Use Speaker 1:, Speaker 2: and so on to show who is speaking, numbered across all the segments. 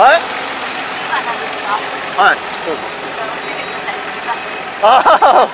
Speaker 1: はい。はい、そうです。ああ、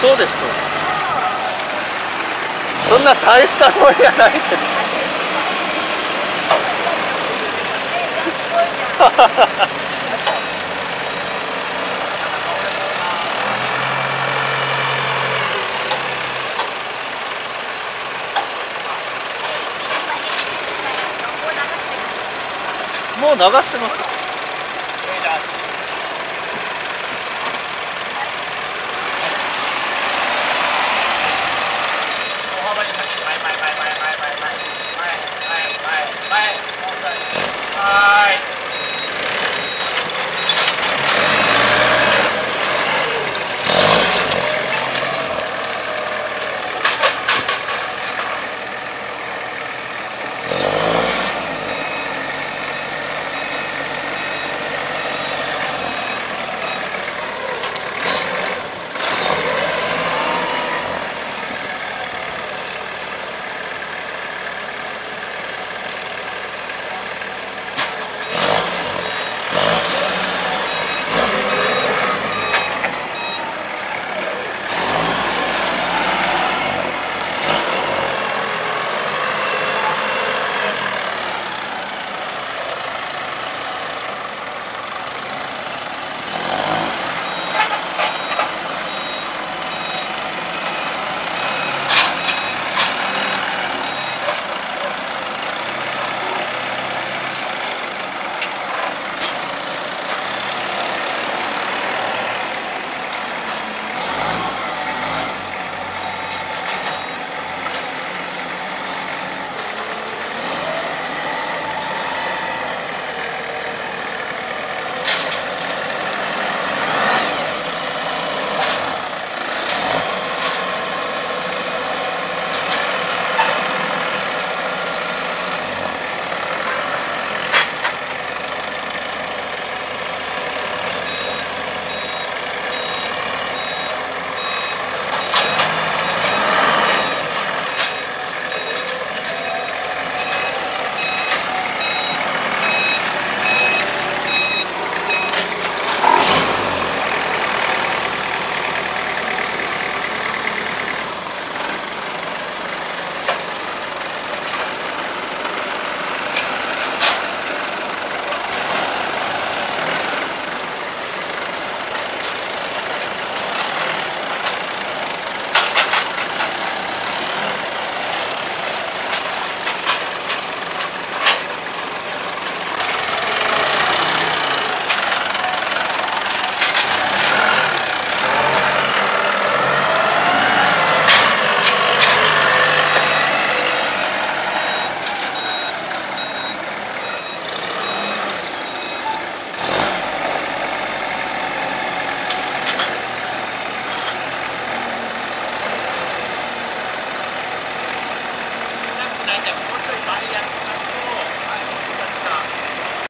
Speaker 1: そうです。そんな大した声じゃないけど。ハハハハ。う流してます